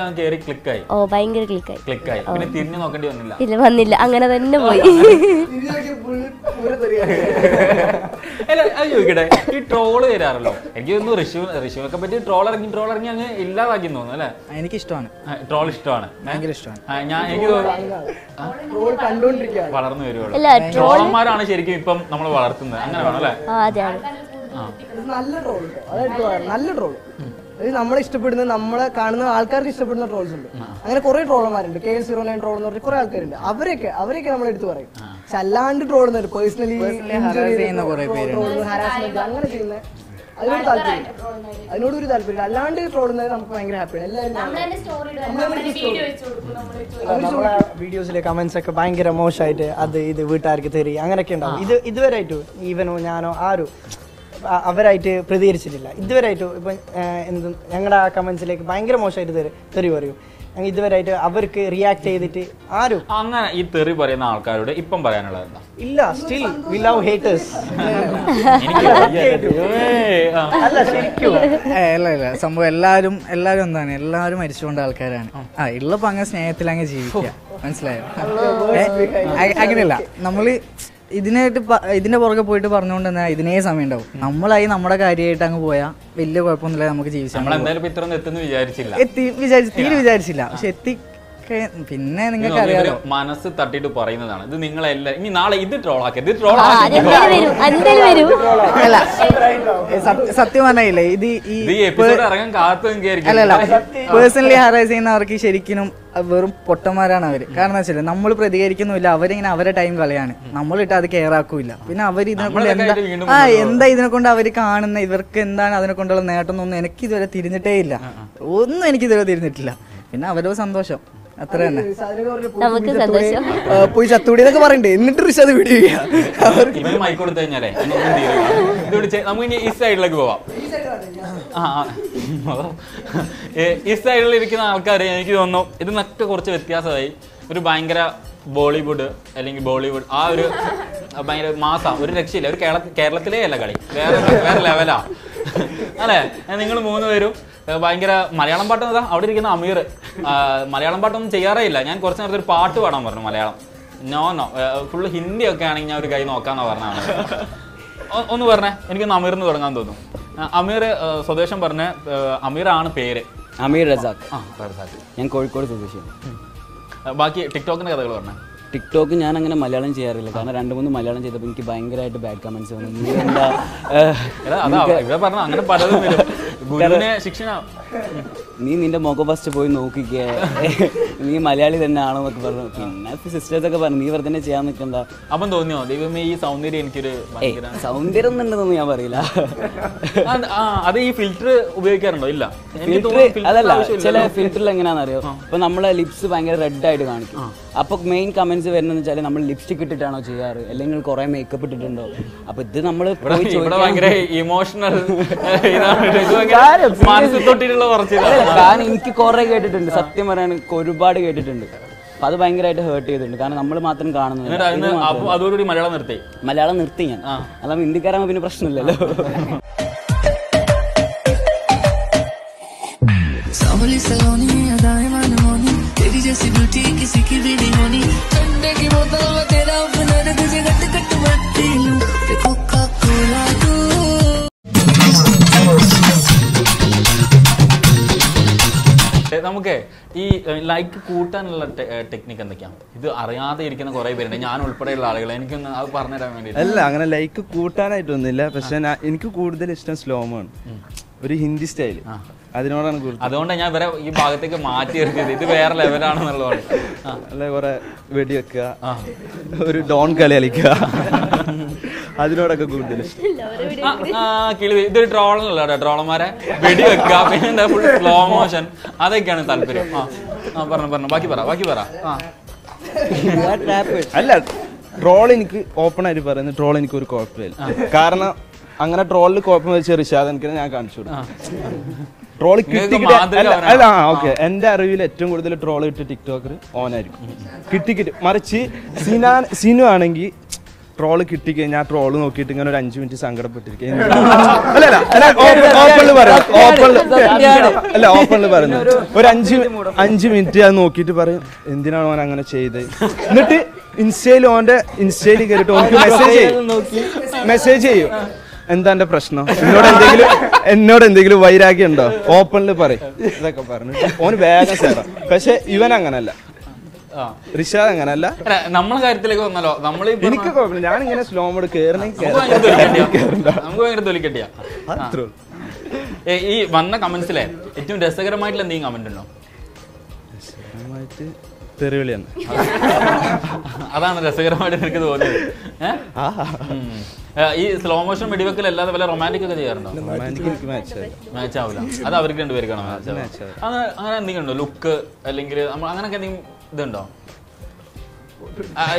ക്ലിക്കായി ഓ ഭയങ്കര ക്ലിക്കായി ക്ലിക്കായി പിന്നെ തിരിഞ്ഞു നോക്കേണ്ടി വന്നില്ല. ഇല്ല വന്നില്ല. അങ്ങനെ തന്നെ പോയി. അല്ല അത് ചോദിക്കട്ടെ. ഈ ട്രോൾ തരാറല്ലോ എനിക്ക് തോന്നുന്നു ഋഷു ഋഷുവിനെ പറ്റി ട്രോൾ ഇറങ്ങി ട്രോൾ ഇറങ്ങി അങ്ങ് ഇല്ലാതാക്കി തോന്നുന്നു അല്ലേ? എനിക്കിഷ്ടമാണ്. ട്രോൾ ഇഷ്ടമാണ്. ഭയങ്കര ഇഷ്ടമാണ്. ഞാൻ എനിക്ക് തോന്നുന്നു വളർന്നു വരുവുള്ളൂ അല്ല ട്രോൾ ട്രോളന്മാരാണ് ശരിക്കും ഇപ്പം നമ്മൾ വളർത്തുന്നത്. അങ്ങനെ വേണം അല്ലേ നല്ല ട്രോൾ നല്ല ട്രോൾ നമ്മളെ ഇഷ്ടപ്പെടുന്ന നമ്മളെ കാണുന്ന ആൾക്കാർക്ക് ഇഷ്ടപ്പെടുന്ന ട്രോൾസ് ഉണ്ട്. അങ്ങനെ കുറെ ട്രോളർമാരുണ്ട് K L zero nine troll എന്ന് പറഞ്ഞ കുറെ ആൾക്കാരുണ്ട്. അവരൊക്കെ അവരൊക്കെ നമ്മൾ എടുത്തു പറയും. പക്ഷെ അല്ലാണ്ട് ട്രോളുന്നവർ പേഴ്സണലി harass ചെയ്യുന്ന കുറേ പേരുണ്ട്. ഹാരാസ്മെന്റ് അങ്ങനെ ചെയ്യുന്ന അതിനോട് താല്പര്യം അതിനോട് ഒരു താല്പര്യം അല്ലാണ്ട് ട്രോളുന്നത് നമുക്ക് ഭയങ്കര ഹാപ്പിയാണ് എല്ലാവരും വീഡിയോസിലെ കമന്റ്സ് ഒക്കെ ഭയങ്കര മോശമായിട്ട് അത് ഇത് വീട്ടുകാർക്ക് തെറി അങ്ങനെയൊക്കെ ഉണ്ടാവും. ഇത് ഇതുവരെ ആയിട്ടു ഈവനോ ഞാനോ ആരും അവരായിട്ട് പ്രതികരിച്ചിട്ടില്ല. ഇതുവരെയായിട്ട് ഇപ്പം എന്ത് ഞങ്ങളുടെ ആ കമന്റ്സിലേക്ക് ഭയങ്കര മോശമായിട്ട് തെറി തെറി പറയും. ഞങ്ങൾ ഇതുവരെയായിട്ട് അവർക്ക് റിയാക്ട് ചെയ്തിട്ട് ആരും അങ്ങനെ ഈ തെറി പറയുന്ന ആൾക്കാരോട് ഇപ്പം പറയാനുള്ളത് എന്താ ഇല്ല സ്റ്റിൽ വി ലവ് ഹേറ്റേഴ്സ് എനിക്ക് വയ്യ. ഏയ്, ആ. അല്ല ശരിക്കും. ഏ, ഇല്ല സംഭവം എല്ലാവരും എല്ലാവരും എന്താണ്? എല്ലാവരും മരിച്ചുകൊണ്ട ആൾക്കാരാണ്. ആ. ഉള്ളപ്പോ അങ്ങനെ സ്നേഹത്തിൽ അങ്ങ് ജീവിക്കുക മനസ്സിലായോ? ഏ, അ- അങ്ങനെയല്ല. നമ്മൾ ഇതിനായിട്ട് ഇതിന്റെ പുറകെ പോയിട്ട് പറഞ്ഞുകൊണ്ട് തന്നെ ഇതിനേ സമയം ഉണ്ടാവും നമ്മളായി നമ്മുടെ കാര്യമായിട്ട് അങ്ങ് പോയാൽ വലിയ കുഴപ്പമൊന്നുമില്ല നമുക്ക് ജീവിച്ചു എത്തി വിചാരിച്ചു തീരെ വിചാരിച്ചില്ല. പക്ഷെ എത്തി കഴി- പിന്നെ നിങ്ങൾക്ക് അറിയാലോ. മനസ്സ് തട്ടിട്ട് പറയുന്നതാണ്. ഇത് നിങ്ങളെല്ലാം ഇനി നാളെ ഇത് ട്രോളാക്കി. ഇത് ആ ട്രോളാക്കി. സത്യ- പറഞ്ഞില്ലേ ഇത് ഈ എപ്പിസോഡ് ഇറങ്ങാൻ കാത്തു അല്ലല്ല പേഴ്സണലി ഹാരൈസ് ചെയ്യുന്നവർക്ക് ശരിക്കും വെറും പൊട്ടന്മാരാണ് അവർ. കാരണം വെച്ചാൽ നമ്മൾ പ്രതികരിക്കുന്നില്ല അവരിങ്ങനെ അവരെ ടൈം കളയാണ്. നമ്മളിട്ട് അത് കെയർ ആക്കൂല പിന്നെ അവർ ഇതിനെ കൊണ്ട് എന്താ ആ എന്താ ഇതിനെ കൊണ്ട് അവർ കാണുന്ന? ഇവർക്ക് എന്താണ് അതിനെ കൊണ്ടുള്ള നേട്ടം എന്നൊന്നും എനിക്ക് ഇതുവരെ തിരിഞ്ഞിട്ടേ ഇല്ല. ഒന്നും എനിക്ക് ഇതുവരെ തിരിഞ്ഞിട്ടില്ല. പിന്നെ അവരോ സന്തോഷം. അത്ര തന്നെ. നമുക്ക് സന്തോഷം. പോയി ചത്തൂടി എന്നൊക്കെ പറയണ്ടേ. എന്നിട്ട് റിഷാദ് അത് വീഡിയോ ചെയ്യാം? മൈക്ക് കൊടുത്തു കഴിഞ്ഞാലേ നമുക്ക് ഇനി ഈ സൈഡിലേക്ക് പോവാം. ഈ സൈഡിൽ ഇരിക്കുന്ന ആൾക്കാർ എനിക്ക് തോന്നുന്നു ഇത് നട്ട് കുറച്ച് വ്യത്യാസമായി. ഒരു ഭയങ്കര ബോളിവുഡ് അല്ലെങ്കിൽ ബോളിവുഡ് ആ ഒരു ഭയങ്കര മാസ. ഒരു രക്ഷയില്ല. ഒരു കേരള കേരളത്തിലേ അല്ല കളി. വേറെ വേറെ ലെവലാ അല്ലേ? നിങ്ങൾ മൂന്ന് പേരും ഭയങ്കര മലയാളം പാട്ട് അവിടെ ഇരിക്കുന്ന അമീർ. മലയാളം പാട്ടൊന്നും ചെയ്യാറേ ഇല്ല. ഞാൻ കുറച്ച് നേരത്തെ ഒരു പാട്ട് പാടാൻ പറഞ്ഞു Malayalam. No no full Hindi ഒക്കെ ആണെങ്കിൽ ഞാൻ ഒരു കൈ നോക്കാന്നാ പറഞ്ഞാണ് ഒന്ന് പറഞ്ഞേ. എനിക്കൊന്ന് അമീറിന് തുടങ്ങാൻ തോന്നുന്നു. അമീർ സ്വദേശം പറഞ്ഞ അമീറാണ് പേര്. അമീർ റസാഖ്. ആ റസാഖ്. ഞാൻ കോഴിക്കോട് സ്വദേശിയാണ്. ബാക്കി ടിക്ടോക്കിന്റെ കഥകൾ പറഞ്ഞേ. ടിക്ടോക്ക് ഞാൻ അങ്ങനെ മലയാളം ചെയ്യാറില്ല. കാരണം രണ്ട് മൂന്ന് മലയാളം ചെയ്തപ്പോൾ എനിക്ക് ഭയങ്കരമായിട്ട് ബാഡ് കമന്റ്സ് വന്നു. നീ എന്താ അങ്ങനെ പലതും ഗുരുവിനെ ശിക്ഷണ നീ നിന്റെ മുഖം ഫസ്റ്റ് പോയി നോക്കിക്കേ. നീ മലയാളി തന്നെ ആണോ എന്നൊക്കെ പറഞ്ഞു. പിന്നെ സിസ്റ്റേഴ്സ് ഒക്കെ പറഞ്ഞു നീ വെറുതെ തന്നെ ചെയ്യാൻ നിൽക്കണ്ട. അപ്പം തോന്നിയോ? ദൈവമേ ഈ സൗന്ദര്യം എനിക്കൊരു ഭയങ്കര സൗന്ദര്യം ഒന്നുണ്ടെന്നൊന്നും ഞാൻ പറയില്ല. ആ, ആ, അത് ഈ ഫിൽറ്റർ ഉപയോഗിക്കാറുണ്ടോ? ഇല്ല. എനിക്ക് ഫിൽറ്റർ തോന്നുന്നു filter അതല്ല. ചില ഫിൽറ്ററിൽ എങ്ങനെയാണെന്ന് അറിയോ ഇപ്പൊ നമ്മളെ ലിപ്സ് ഭയങ്കര റെഡ് ആയിട്ട് കാണിക്കും. അപ്പൊ മെയിൻ കമന്റ്സ് വരുന്നത് വെച്ചാൽ നമ്മൾ ലിപ്സ്റ്റിക് ഇട്ടിട്ടാണോ ചെയ്യാറ്? അല്ലെങ്കിൽ കുറെ മേക്കപ്പ് ഇട്ടിട്ടുണ്ടോ? അപ്പൊ ഇത് നമ്മൾ പോയി ഇവിടെ ചോദിക്കാൻ ഭയങ്കര ഇമോഷണൽ ഇതാണ്. ഇത് ഭയങ്കര മനസ്സിൽ തൊട്ടിട്ടുള്ള കുറച്ച് അല്ല, ഇതാണ്. കാരണം എനിക്ക് കുറെ കേട്ടിട്ടുണ്ട്. സത്യം പറയാൻ ഒരുപാട് കേട്ടിട്ടുണ്ട് അപ്പൊ അത് ഭയങ്കരമായിട്ട് ഹേർട്ട് ചെയ്തിട്ടുണ്ട് കാരണം നമ്മൾ മാത്രം കാണുന്നത് എന്നിട്ട് അതിന് അപ്പൊ അതോടുകൂടി മലയാളം നിർത്തി മലയാളം നിർത്തി ഞാൻ ആ. അല്ല ഹിന്ദിക്കാരാകുമ്പോൾ പിന്നെ പ്രശ്നമില്ലല്ലോ सांवली सलोनी अदाएं मनमोनी तेरी जैसी ब्यूटी किसी की भी नहीं होनी ठंडे की बोतल में तेरा अपना तुझे गट गट मट्टी लूं ते कोका कोला तू ഏ, നമുക്ക് ഈ ലൈക്ക് കൂട്ടാനുള്ള ടെക്നിക്ക് എന്തൊക്കെയാണ് ഇത് അറിയാതെ ഇരിക്കുന്ന കുറെ പേരുണ്ട്. ഞാൻ ഉൾപ്പെടെയുള്ള ആളുകൾ. എനിക്കൊന്ന് അത് പറഞ്ഞുതരാൻ വേണ്ടി അല്ല അങ്ങനെ ലൈക്ക് കൂട്ടാനായിട്ടൊന്നുമില്ല. പക്ഷെ എനിക്ക് കൂടുതൽ ഇഷ്ടം സ്ലോമോ ആണ്. ഒരു ഹിന്ദി സ്റ്റൈൽ അതിനോടാണ് കൂടുതൽ അതുകൊണ്ടാണ് ഞാൻ ഇവരെ ഈ ഭാഗത്തേക്ക് മാറ്റി നിർത്തിയത്. ഇത് വേറെ ലെവലാണെന്നുള്ളതാണ് അല്ല കുറെ വെടിവെക്കുക. ഒരു ഡോൺ കളി കളിക്കുക. അതിനോടൊക്കെ കൂടുതൽ കിളി ഇതൊരു ട്രോളല്ല കേട്ടോ. ട്രോളന്മാരെ വെടി വെക്കുക പിന്നെ ഫുൾ സ്ലോ മോഷൻ അതൊക്കെയാണ് താല്പര്യം. ആ ആ പറഞ്ഞു പറഞ്ഞു. ബാക്കി പറ ബാക്കി പറ. ആ. അല്ല ട്രോൾ എനിക്ക് ഓപ്പൺ ആയിട്ട് പറയുന്നത് ട്രോൾ എനിക്ക് ഒരു കുഴപ്പമില്ല. കാരണം അങ്ങനെ ട്രോളിൽ കുഴപ്പം വെച്ച റിഷാദ് എനിക്ക് ഞാൻ കാണിച്ചു ട്രോൾ അല്ല ഓക്കെ. എന്റെ അറിവിൽ ഏറ്റവും കൂടുതൽ ട്രോൾ ഇട്ട് ടിക്ടോക്കർ ഓനായിരിക്കും. കിട്ടി കിട്ടി. മറിച്ച് സിനാൻ സിനു ആണെങ്കിൽ ട്രോൾ കിട്ടിക്കഴിഞ്ഞാൽ ആ ട്രോൾ നോക്കിയിട്ട് ഇങ്ങനെ ഒരു അഞ്ചു മിനിറ്റ് സങ്കടപ്പെട്ടിരിക്കും. അല്ല അല്ല അല്ല ഓപ്പണിൽ പറയാം. ഓപ്പണിൽ അല്ല ഓപ്പണിൽ പറയുന്നു ഒരു അഞ്ച് അഞ്ച് മിനിറ്റ് അത് നോക്കിയിട്ട് പറയും എന്തിനാണ് ഓൻ അങ്ങനെ ചെയ്തത് എന്നിട്ട് ഇൻസ്റ്റയിൽ ഓന്റെ ഇൻസ്റ്റയിൽ കയറിയിട്ട് ഓനക്ക് മെസ്സേജ് ചെയ്യും. മെസ്സേജ് ചെയ്യും. എന്താ എന്റെ പ്രശ്നം? എന്നോട് എന്തെങ്കിലും എന്നോട് എന്തെങ്കിലും വൈരാഗ്യം ഉണ്ടോ? ഓപ്പണിൽ പറയും. ഇതൊക്കെ പറഞ്ഞു ഓന് വേഗം സേറാം പക്ഷെ ഇവൻ അങ്ങനല്ല. റിഷാദ് അങ്ങനല്ല. നമ്മളെ കാര്യത്തിലേക്ക് വന്നാലോ? നമ്മൾ എനിക്ക് കുഴപ്പമില്ല. ഇങ്ങനെ സ്ലോ മോഡ് കയറണമെങ്കിൽ നമുക്ക് ഭയങ്കര തൊലിക്കട്ടിയാ. ഈ വന്ന കമന്റ്സിലെ ഏറ്റവും രസകരമായിട്ടുള്ള എന്തെങ്കിലും കമന്റ് ഉണ്ടോ? രസകരമായിട്ട് തെറിവിളിയാണ്. അതാണ് രസകരമായിട്ട് എനിക്ക് തോന്നിയത്. ഈ സ്ലോ മോഷൻ വെടിവെക്കൽ അല്ലാതെ വല്ല റൊമാന്റിക് ഒക്കെ ചെയ്യാറുണ്ടോ? മാച്ച് ആവില്ല. അത് അവർക്ക് രണ്ടുപേർക്കാണ്? മാച്ച് ആവില്ല. അങ്ങനെ എന്തെങ്കിലും ഉണ്ടോ? ലുക്ക് അല്ലെങ്കിൽ അങ്ങനെയൊക്കെ എന്തെങ്കിലും ഇതുണ്ടോ?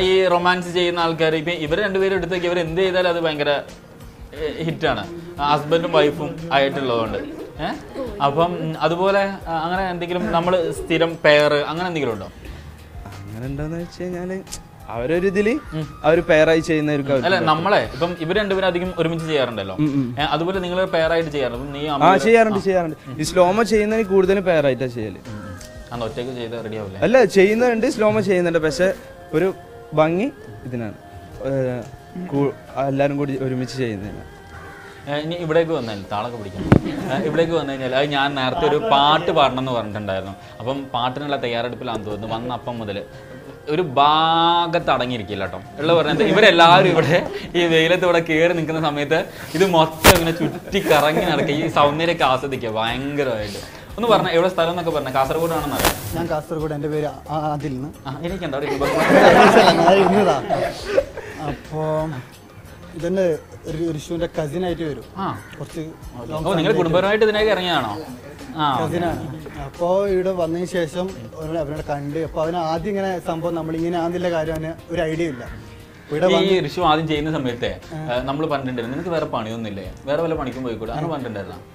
ഈ റൊമാൻസ് ചെയ്യുന്ന ആൾക്കാർ ഇപ്പൊ ഇവർ രണ്ടുപേരും എടുത്തേക്ക് ഇവർ എന്ത് ചെയ്താലും അത് ഭയങ്കര ഹിറ്റാണ്. ഹസ്ബൻഡും വൈഫും ആയിട്ടുള്ളതുകൊണ്ട്. ഏഹ് അപ്പം അതുപോലെ അങ്ങനെ എന്തെങ്കിലും നമ്മൾ സ്ഥിരം പെയർ അങ്ങനെ എന്തെങ്കിലും ഉണ്ടോ? അങ്ങനെ ഉണ്ടോന്ന് വെച്ച് കഴിഞ്ഞാൽ അവരൊരു ഇതിൽ അവർ പെയറായി ചെയ്യുന്ന അല്ല നമ്മളെ ഇപ്പം ഇവർ രണ്ടുപേരും അധികം ഒരുമിച്ച് ചെയ്യാറുണ്ടല്ലോ. അതുപോലെ നിങ്ങൾ പെയറായിട്ട് ചെയ്യാറുണ്ട്. നീ ആ ചെയ്യാറുണ്ട് ചെയ്യാറുണ്ട്. ഈ സ്ലോമോ ചെയ്യുന്നതിന് കൂടുതലും പെയറായിട്ടാ ചെയ്യൽ. അല്ല ചെയ്യുന്നുണ്ട് സ്ലോമോ ചെയ്യുന്നുണ്ട്. പക്ഷെ ഒരു ഭംഗി ഇതിനാണ്. എല്ലാരും കൂടി ഒരുമിച്ച് ചെയ്യുന്നില്ല ഇനി ഇവിടേക്ക് വന്നാൽ താളൊക്കെ പിടിക്കണം. ഇവിടേക്ക് വന്നു കഴിഞ്ഞാൽ അത് ഞാൻ നേരത്തെ ഒരു പാട്ട് പാടണം എന്ന് പറഞ്ഞിട്ടുണ്ടായിരുന്നു. അപ്പം പാട്ടിനുള്ള തയ്യാറെടുപ്പിലാണെന്ന് തോന്നുന്നു വന്ന അപ്പം മുതൽ ഒരു ഭാഗത്ത് അടങ്ങിയിരിക്കില്ല കേട്ടോ. ഉള്ള പറഞ്ഞത് ഇവരെല്ലാവരും ഇവിടെ ഈ വെയിലത്ത് ഇവിടെ കയറി നിൽക്കുന്ന സമയത്ത് ഇത് മൊത്തം ഇങ്ങനെ ചുറ്റി കറങ്ങി നടക്കുക. ഈ സൗന്ദര്യമൊക്കെ ആസ്വദിക്കുക ഭയങ്കരമായിട്ട്. ഒന്ന് പറഞ്ഞ എവിടെ സ്ഥലം എന്നൊക്കെ പറഞ്ഞ കാസർഗോഡ് ആണെന്ന് അറിയാം. ഞാൻ കാസർഗോഡ് എന്റെ പേര് അതിൽ നിന്ന്. എനിക്കെന്താ ഇരുന്നതാ. അപ്പോൾ ഇതെന്നെ ഋഷുവിന്റെ കസിനായിട്ട് വരും. കുറച്ച് നിങ്ങൾ കുടുംബപരമായിട്ട് ഇതിനേക്ക് ഇറങ്ങിയതാണോ? കസിനാണ് അപ്പോൾ ഇവിടെ വന്നതിന് ശേഷം അവരോട് കണ്ട് അപ്പോൾ അവന് ആദ്യം ഇങ്ങനെ സംഭവം നമ്മളിങ്ങനെ ആണെന്നുള്ള കാര്യം അവന് ഒരു ഐഡിയ ഇല്ല. ഈ ഋഷു ആദ്യം ചെയ്യുന്ന സമയത്തെ നമ്മൾ പറഞ്ഞിട്ടുണ്ടായിരുന്നു നിനക്ക് വേറെ പണിയൊന്നുമില്ലേ? വേറെ വല്ല പണിക്കും പോയിക്കൂടെ? അങ്ങനെ പറഞ്ഞിട്ടുണ്ടായിരുന്നോ ഇല്ല.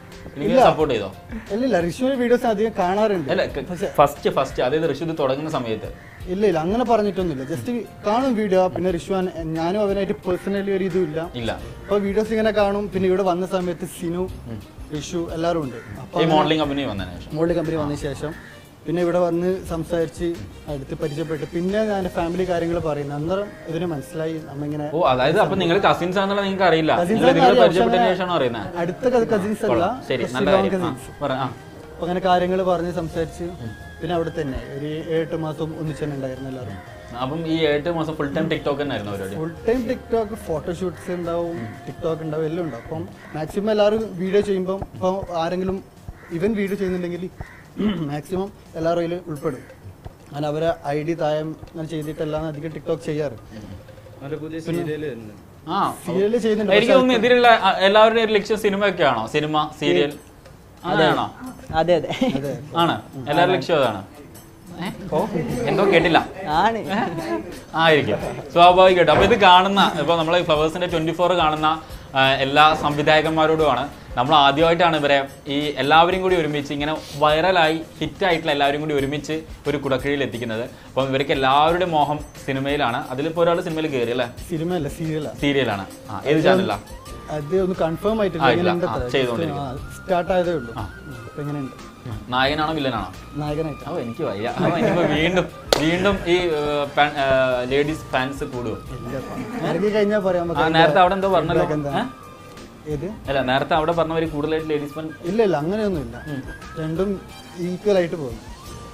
സപ്പോർട്ട് ചെയ്തോ? ഇല്ല വീഡിയോസ് അധികം കാണാറുണ്ട്. ഫസ്റ്റ് ഫസ്റ്റ് അതായത് ഋഷു തുടങ്ങുന്ന സമയത്ത്. ഇല്ല ഇല്ല അങ്ങനെ പറഞ്ഞിട്ടൊന്നുമില്ല. ജസ്റ്റ് കാണും വീഡിയോ പിന്നെ റിഷ്വാൻ ഞാനും അവനായിട്ട് പേഴ്സണലി ഒരു ഇതും ഇല്ല. ഇല്ല. അപ്പോൾ വീഡിയോസ് ഇങ്ങനെ കാണും പിന്നെ ഇവിടെ വന്ന സമയത്ത് സിനു ഋഷു എല്ലാവരും ഉണ്ട്. മോഡലിംഗ് കമ്പനി മോഡൽ കമ്പനി വന്നതിന് ശേഷം. പിന്നെ ഇവിടെ വന്ന് സംസാരിച്ച് അടുത്ത് പരിചയപ്പെട്ട് പിന്നെ ഞാൻ ഫാമിലി കാര്യങ്ങൾ പറയുന്നത് അന്നേരം ഇതിന് മനസ്സിലായി. നമ്മ ഇങ്ങനെ ഓ അതായത് അപ്പൊ നിങ്ങൾ കസിൻസ് ആണെന്നുള്ള നിങ്ങൾക്ക് അറിയില്ല. നിങ്ങൾ പരിചയപ്പെട്ടതിന് ശേഷമാണ് അറിയുന്നത് അടുത്ത കസിൻസ് അല്ല. ശരി നല്ല ആ അപ്പൊ അങ്ങനെ കാര്യങ്ങൾ പറഞ്ഞ് സംസാരിച്ച് പിന്നെ അവിടെ തന്നെ ഒരു എട്ട് മാസം ഒന്നിച്ച് ഉണ്ടായിരുന്നു എല്ലാവരും. അപ്പം ഈ എട്ട് മാസം ഫുൾ ടൈം ടിക്ടോക്ക് തന്നെ ആയിരുന്നു പരിപാടി ഫുൾ ടൈം ടിക്ടോക്ക് ഫോട്ടോഷൂട്ട്സ് ഉണ്ടാവും ടിക്ടോക്ക് ഉണ്ടാവും എല്ലാം ഉണ്ടാവും. അപ്പം മാക്സിമം എല്ലാവരും വീഡിയോ ചെയ്യുമ്പോൾ ഇപ്പം ആരെങ്കിലും ഇവൻ വീഡിയോ ചെയ്യുന്നുണ്ടെങ്കിൽ മാക്സിമം എല്ലാവരും അതിൽ ഉൾപ്പെടും. അങ്ങനെ അവരെ ഐ ഡി തായം അങ്ങനെ ചെയ്തിട്ടെല്ലാം അധികം ടിക്ടോക്ക് ചെയ്യാറ്. ആ സീരിയൽ ചെയ്യുന്നുണ്ട്. എനിക്ക് തോന്നുന്നു ഇതിലുള്ള എല്ലാവരുടെയും ഒരു ലക്ഷ്യം സിനിമ ആണോ സിനിമ സീരിയൽ അതാണോ അതെ. അതെ. ആണ്. എല്ലാവരുടെ ലക്ഷ്യം അതാണ്? എന്തോ കേട്ടില്ല. ആണ്. ആയിരിക്കും. സ്വാഭാവികമായിട്ടും. അപ്പൊ ഇത് കാണുന്ന ഇപ്പൊ നമ്മൾ ഫ്ലവേഴ്സിന്റെ ട്വന്റി ഫോർ കാണുന്ന എല്ലാ സംവിധായകന്മാരോടുമാണ് നമ്മൾ ആദ്യമായിട്ടാണ് ഇവരെ ഈ എല്ലാവരും കൂടി ഒരുമിച്ച് ഇങ്ങനെ വൈറലായി ഹിറ്റായിട്ടുള്ള എല്ലാവരും കൂടി ഒരുമിച്ച് ഒരു കുടക്കീഴിൽ എത്തിക്കുന്നത്. അപ്പം ഇവർക്ക് എല്ലാവരുടെ മോഹം സിനിമയിലാണ്. അതിലിപ്പോൾ ഒരാൾ സിനിമയിൽ കയറി അല്ലേ? സിനിമ അല്ല സീരിയലാ സീരിയലാണ്. ആ ഏത് ചാനലാണ് അത് ഒന്ന് കൺഫേം ആയിട്ടില്ല. സ്റ്റാർട്ട് ആയതേ ഉള്ളൂ. എങ്ങനെയുണ്ട്? നായകനാണോ വില്ലനാണോ? നായകനായിട്ട്. ഓ എനിക്ക് വയ്യ. ഇനിയിപ്പോ വീണ്ടും വീണ്ടും ഈ ലേഡീസ് ഫാൻസ് കൂടുമോ നേരത്തെ അവിടെ എന്തോ പറഞ്ഞല്ലോ. ഏത്? അല്ല നേരത്തെ അവിടെ പറഞ്ഞവര് കൂടുതലായിട്ട് ലേഡീസ് ഫാൻ ഇല്ല ഇല്ല അങ്ങനെയൊന്നുമില്ല. രണ്ടും ഈക്വൽ ആയിട്ട് പോകുന്നു.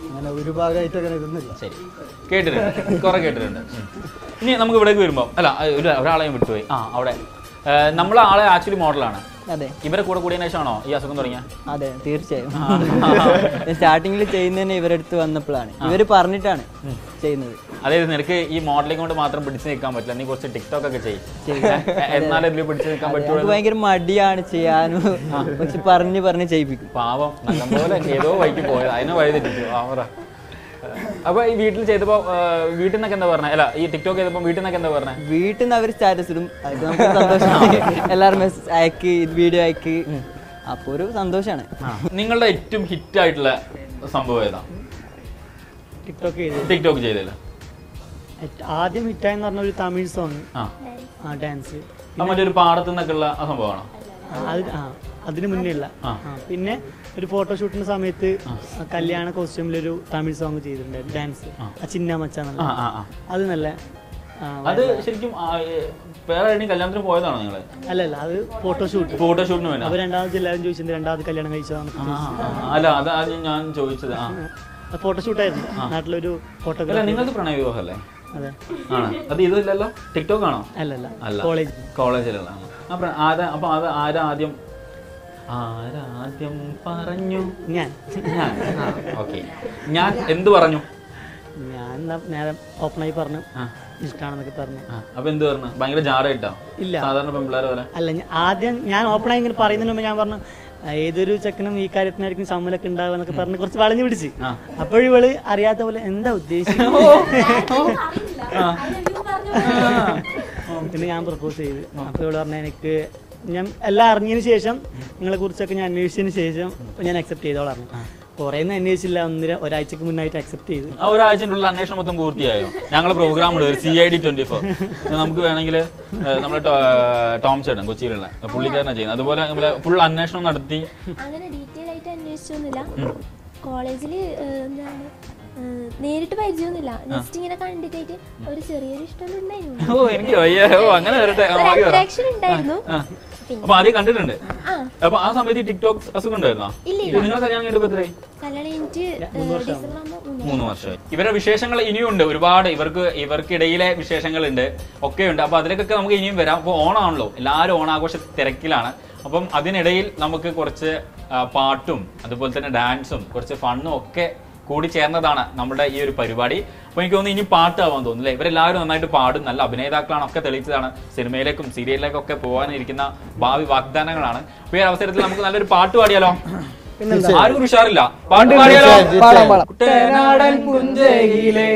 അങ്ങനെ ഒരു ഭാഗമായിട്ട് അങ്ങനെ ഇതൊന്നുമില്ല ശരി. കേട്ടിട്ടുണ്ട്. കുറെ കേട്ടിട്ടുണ്ട്. ഇനി നമുക്ക് ഇവിടേക്ക് വരുമ്പോൾ അല്ല ഒരു ഒരാളെയും വിട്ടുപോയി. ആ അവിടെ. നമ്മൾ ആളെ ആക്ച്വലി മോഡലാണ് അതെ. ഇവരെ കൂടെ കൂടിയതിനു ശേഷമാണോ ഈ അസുഖം തുടങ്ങിയ? അതെ തീർച്ചയായും. സ്റ്റാർട്ടിങ്ങിൽ ചെയ്യുന്നതിന് ഇവരെടുത്ത് വന്നപ്പോഴാണ്. ഇവർ പറഞ്ഞിട്ടാണ് ചെയ്യുന്നത്. അതായത് നിനക്ക് ഈ മോഡലിംഗ് കൊണ്ട് മാത്രം പിടിച്ചു നിൽക്കാൻ പറ്റില്ല. നീ കുറച്ച് ടിക്ടോക്ക് ഒക്കെ ചെയ്യും. എന്നാലും ഇതിൽ പിടിച്ചു നിൽക്കാൻ പറ്റുള്ളൂ. ഭയങ്കര മടിയാണ് ചെയ്യാനും. കുറച്ച് പറഞ്ഞ് പറഞ്ഞ് ചെയ്യിപ്പിക്കും. പാവം. നല്ലപോലെ ഏതോ വഴിക്ക് പോയത്. അതിനെ വഴി തെറ്റിച്ചു. ആവറ അപ്പൊ ഈ വീട്ടിൽ ചെയ്തപ്പോ വീട്ടിൽ നിന്നൊക്കെ എന്താ പറഞ്ഞ? അല്ല ഈ ടിക്ടോക്ക് ചെയ്തപ്പോ വീട്ടിൽ നിന്നൊക്കെ എന്താ പറഞ്ഞ? വീട്ടിൽ നിന്ന് അവർ സ്റ്റാറ്റസിലും അത് നമുക്ക് സന്തോഷമാണ്. എല്ലാവരും മെസ്സേജ് അയക്ക് വീഡിയോ അയക്ക് അപ്പൊ ഒരു സന്തോഷമാണ് നിങ്ങളുടെ ഏറ്റവും ഹിറ്റ് ആയിട്ടുള്ള സംഭവം ഏതാ? ടിക്ടോക്ക് ചെയ്ത ടിക്ടോക്ക് ചെയ്തല്ല ആദ്യം ഹിറ്റായെന്ന് പറഞ്ഞ ഒരു തമിഴ് സോങ് ആ. ആ ഡാൻസ് മറ്റൊരു പാടത്തു നിന്നൊക്കെ ഉള്ള ആ സംഭവമാണോ? അത് ആ അതിന് മുന്നേ ഉള്ള. പിന്നെ ഒരു ഫോട്ടോഷൂട്ടിന്റെ സമയത്ത് കല്യാണ കോസ്റ്റ്യൂമിൽ ഒരു തമിഴ് സോങ് ചെയ്തിട്ടുണ്ട് ഡാൻസ് ആ. ചിന്ന മച്ച. അത് നല്ല അത് ശരിക്കും വേറെ കല്യാണത്തിന് പോയതാണോ നിങ്ങൾ? അല്ലല്ല അത് ഫോട്ടോഷൂട്ട് ഫോട്ടോഷൂട്ടിന് വേണ്ടി അപ്പൊ രണ്ടാമത് എല്ലാവരും ചോദിച്ചിട്ടുണ്ട് രണ്ടാമത് കല്യാണം കഴിച്ചതാണ് അല്ല അത് ഞാൻ ചോദിച്ചത് ആ. ഫോട്ടോഷൂട്ടായിരുന്നു. നാട്ടിലൊരു ഫോട്ടോഗ്രാഫി നിങ്ങൾക്ക് പ്രണയ വിവാഹമല്ലേ അതെ ആണ്. അത് ഇതില്ലല്ലോ? ടിക്ടോക്ക് ആണോ? അല്ലല്ല. അല്ല. കോളേജ് കോളേജിലാണ് പ്ര- ആരാ അപ്പൊ അത് ആരാ ആദ്യം ആരാദ്യം പറഞ്ഞു? ഞാൻ. ഞാൻ. ഓക്കെ ഞാൻ എന്ത് പറഞ്ഞു? ഞാൻ നേരെ ഓപ്പണായി പറഞ്ഞു. ഇഷ്ടമാണെന്നൊക്കെ പറഞ്ഞു. അപ്പൊ എന്ത് പറഞ്ഞു? ഭയങ്കര ജാടായിട്ടോ ഇല്ല. സാധാരണ പെമ്പിള്ളേരെ പോലെ. അല്ല ആദ്യം ഞാൻ ഓപ്പണായി ഇങ്ങനെ പറയുന്നതിന് മുമ്പ് ഞാൻ പറഞ്ഞു "ആ, ഏതൊരു ചെക്കനും ഈ കാര്യത്തിനായിരിക്കും സമ്മലൊക്കെ ഉണ്ടാവുക എന്നൊക്കെ പറഞ്ഞ് കുറച്ച് വളഞ്ഞു പിടിച്ച്. അപ്പോഴും അപ്പോഴിവൾ അറിയാത്ത പോലെ എന്താ ഉദ്ദേശിച്ചത് പിന്നെ ഞാൻ പ്രപ്പോസ് ചെയ്ത്. അപ്പോൾ ഇവൾ പറഞ്ഞ എനിക്ക് ഞാൻ എല്ലാം അറിഞ്ഞതിന് ശേഷം നിങ്ങളെ കുറിച്ചൊക്കെ ഞാൻ അന്വേഷിച്ചതിന് ശേഷം ഞാൻ അക്സെപ്റ്റ് ചെയ്തോളാം കുറേ ഒന്നും അന്വേഷിച്ചില്ല ഒന്നര ഒരാഴ്ചക്ക് മുന്നായിട്ട് അക്സെപ്റ്റ് ചെയ്തു. ആ ഒരാഴ്ചയുള്ള അന്വേഷണം മൊത്തം പൂർത്തിയായോ? ഞങ്ങൾ പ്രോഗ്രാം ഉണ്ട് ഒരു C I D twenty four നമുക്ക് വേണമെങ്കിൽ നമ്മുടെ ടോം ചേട്ടൻ കൊച്ചിയിലുള്ള പുള്ളിക്കാരനാണ് ചെയ്യുന്നത്. അതുപോലെ നമ്മളെ ഫുൾ അന്വേഷണം നടത്തി. അങ്ങനെ ഡീറ്റെയിൽ ആയിട്ട് അന്വേഷിച്ചൊന്നുമില്ല. കോളേജിൽ എന്താണ് നേരിട്ട് പരിചയമൊന്നുമില്ല ജസ്റ്റ് ഇങ്ങനെ കണ്ടിട്ടായിട്ട് ഒരു ചെറിയൊരു ഇഷ്ടം ഉണ്ടായിരുന്നു. ഓ എനിക്ക് വയ്യ. ഓ അങ്ങനെ ഉണ്ടായിരുന്നു. അപ്പൊ ആദ്യം കണ്ടിട്ടുണ്ട്. അപ്പൊ ആ സമയത്ത് ടിക്ടോക്ക് അസുഖം ഉണ്ടായിരുന്നോ. നിങ്ങൾ കല്യാണം എത്രയായി കഴിഞ്ഞിട്ട് മൂന്ന് മൂന്ന് വർഷമായി. ഇവരുടെ വിശേഷങ്ങൾ ഇനിയും ഉണ്ട് ഒരുപാട് ഇവർക്ക് ഇവർക്കിടയിലെ വിശേഷങ്ങൾ ഉണ്ട് ഒക്കെ ഉണ്ട് അപ്പൊ അതിലേക്കൊക്കെ നമുക്ക് ഇനിയും വരാം. അപ്പൊ ഓണാണല്ലോ എല്ലാവരും ഓണാഘോഷ തിരക്കിലാണ്. അപ്പം അതിനിടയിൽ നമുക്ക് കുറച്ച് പാട്ടും അതുപോലെ തന്നെ ഡാൻസും കുറച്ച് ഫണ്ണും ഒക്കെ കൂടി ചേർന്നതാണ് നമ്മുടെ ഈ ഒരു പരിപാടി. അപ്പോൾ എനിക്ക് തോന്നുന്നു ഇനി പാട്ടാവാൻ തോന്നുന്നു അല്ലെ? ഇവരെല്ലാവരും നന്നായിട്ട് പാടും. നല്ല അഭിനേതാക്കളാണ് ഒക്കെ തെളിയിച്ചതാണ്. സിനിമയിലേക്കും സീരിയലിലേക്കും ഒക്കെ പോകാനിരിക്കുന്ന ഭാവി വാഗ്ദാനങ്ങളാണ്. അപ്പോൾ ഈ അവസരത്തിൽ നമുക്ക് നല്ലൊരു പാട്ട് പാടിയാലോ? ആരും ഉഷാറില്ല. പാട്ട് പാടിയാലോ. കുട്ടനാടൻ പുഞ്ചയിലെ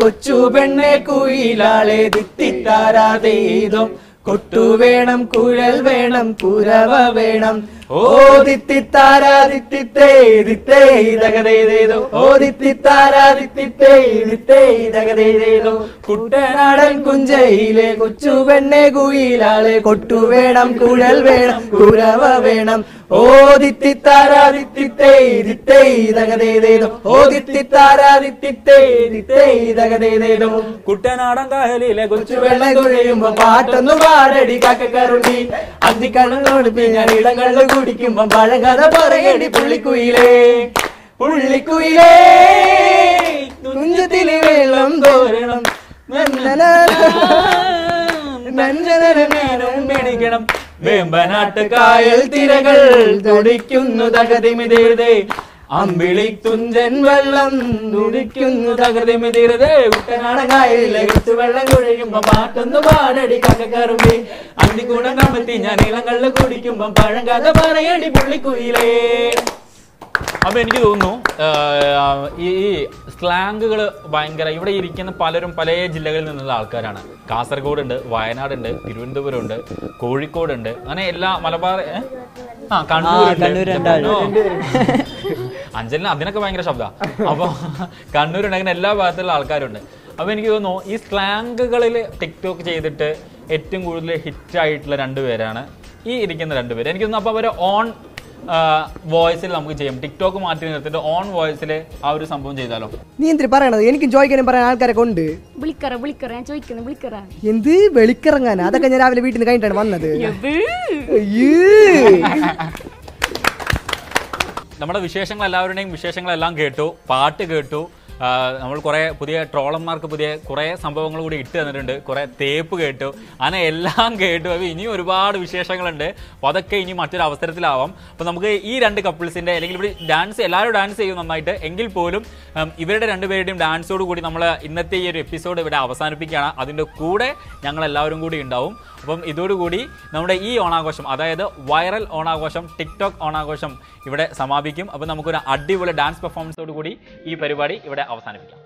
കൊച്ചു പെണ്ണെ കുയിലാളെ തിത്തിത്താരാതേതോ കൊട്ടു വേണം കുഴൽ വേണം കുരവ വേണം. ഓ തിത്തിത്താരാ തിത്തിത്തേ ദിത്തേ ഇതകതേതേതോ ഓ തിത്തിത്താരാ തിത്തിത്തേ ദിത്തേ ഇതകതേതേതോ കുട്ടനാടൻ കുഞ്ചയിലെ കൊച്ചു പെണ്ണെ കുയിലാളെ കൊട്ടു വേണം കുഴൽ വേണം കുരവ വേണം. ഓ ദിത്തിത്താരാ ദിത്തിത്തേ ദിത്തേ ഇതകതേതേതോ ഓ ദിത്തിത്താരാ ദിത്തിത്തേ ദിത്തേ ഇതകതേതേതോ കുട്ടനാടൻ കായലിലെ കൊച്ചു വെള്ള കുഴയുമ്പോ പാട്ടൊന്നു പാടടി കാക്കക്കറുണ്ടി അന്തിക്കണ്ണോട് ഞാൻ ഇടങ്ങളിൽ കുടിക്കുമ്പോ പഴകഥ പറയടി പുള്ളിക്കുയിലേ പുള്ളിക്കുയിലേ. തുഞ്ചത്തിൽ വെള്ളം തോരണം. മേടിക്കണം വേമ്പനാട്ട് കായൽ തിരകൾ തുടിക്കുന്നു തകതിമിതേതേ അമ്പിളി തുഞ്ചൻ വെള്ളം തുടിക്കുന്നു തകതിമിതേതേ കുട്ടനാടൻ കായലിലെ കുത്തു വെള്ളം കുഴയുമ്പോ പാട്ടൊന്ന് പാടടി കക്കറുമ്പി അന്തിക്കൂടം കമ്പത്തി ഞാൻ ഇളങ്ങളിൽ കുടിക്കുമ്പോ പഴം കഥ പറയടി പുള്ളിക്കുയിലേ. അപ്പൊ എനിക്ക് തോന്നുന്നു ഈ സ്ലാങ്ങുകൾ ഭയങ്കര ഇവിടെ ഇരിക്കുന്ന പലരും പല ജില്ലകളിൽ നിന്നുള്ള ആൾക്കാരാണ്. കാസർഗോഡ് ഉണ്ട് വയനാട് ഉണ്ട് തിരുവനന്തപുരം ഉണ്ട് കോഴിക്കോട് ഉണ്ട് അങ്ങനെ എല്ലാ മലബാർ ആ കണ്ണൂർ. അഞ്ചലിന് അതിനൊക്കെ ഭയങ്കര ശബ്ദ. അപ്പൊ കണ്ണൂരുണ്ട് അങ്ങനെ എല്ലാ ഭാഗത്തുള്ള ആൾക്കാരുണ്ട്. അപ്പോൾ എനിക്ക് തോന്നുന്നു ഈ സ്ലാങ്ങുകളിൽ ടിക്ടോക്ക് ചെയ്തിട്ട് ഏറ്റവും കൂടുതൽ ഹിറ്റായിട്ടുള്ള രണ്ടുപേരാണ് ഈ ഇരിക്കുന്ന രണ്ടുപേര് എനിക്ക് തോന്നുന്നു അപ്പോൾ അവർ ഓൺ വോയിസിൽ നമുക്ക് ചെയ്യാം. ടിക്ടോക്ക് മാറ്റി നിർത്തിട്ട് ഓൺ വോയിസിൽ ആ ഒരു സംഭവം ചെയ്താലോ? നീ എന്തിരി പറയണത്? എനിക്ക് ചോദിക്കാനും പറയാൻ ആൾക്കാരൊക്കെ ഉണ്ട്. വിളിക്കറ വിളിക്കറ ഞാൻ ചോദിക്കുന്നു വിളിക്കറ. എന്ത്? വെളിക്കിറങ്ങാൻ അതൊക്കെ ഞാൻ രാവിലെ വീട്ടിൽ നിന്ന് കഴിഞ്ഞിട്ടാണ് വന്നത്. അയ്യേ. നമ്മുടെ വിശേഷങ്ങൾ എല്ലാവരുടെയും വിശേഷങ്ങളെല്ലാം കേട്ടു പാട്ട് കേട്ടു. നമ്മൾ കുറേ പുതിയ ട്രോളന്മാർക്ക് പുതിയ കുറേ സംഭവങ്ങൾ കൂടി ഇട്ട് തന്നിട്ടുണ്ട്. കുറേ തേപ്പ് കേട്ടു. അങ്ങനെ എല്ലാം കേട്ടു. അപ്പോൾ ഇനിയും ഒരുപാട് വിശേഷങ്ങളുണ്ട്. അപ്പോൾ അതൊക്കെ ഇനി മറ്റൊരു അവസരത്തിലാവാം. അപ്പോൾ നമുക്ക് ഈ രണ്ട് കപ്പിൾസിന്റെ അല്ലെങ്കിൽ ഇവിടെ ഡാൻസ് എല്ലാവരും ഡാൻസ് ചെയ്യും നന്നായിട്ട്. എങ്കിൽ പോലും ഇവരുടെ രണ്ടുപേരുടെയും ഡാൻസോട് കൂടി നമ്മൾ ഇന്നത്തെ ഈ ഒരു എപ്പിസോഡ് ഇവിടെ അവസാനിപ്പിക്കുകയാണ്. അതിന്റെ കൂടെ ഞങ്ങൾ എല്ലാവരും കൂടി ഉണ്ടാവും. അപ്പം ഇതോടുകൂടി നമ്മുടെ ഈ ഓണാഘോഷം അതായത് വൈറൽ ഓണാഘോഷം ടിക്ടോക്ക് ഓണാഘോഷം ഇവിടെ സമാപിക്കും. അപ്പം നമുക്കൊരു അടിപൊളി ഡാൻസ് പെർഫോമൻസോട് കൂടി ഈ പരിപാടി ഇവിടെ അവസാനിപ്പിക്കാം.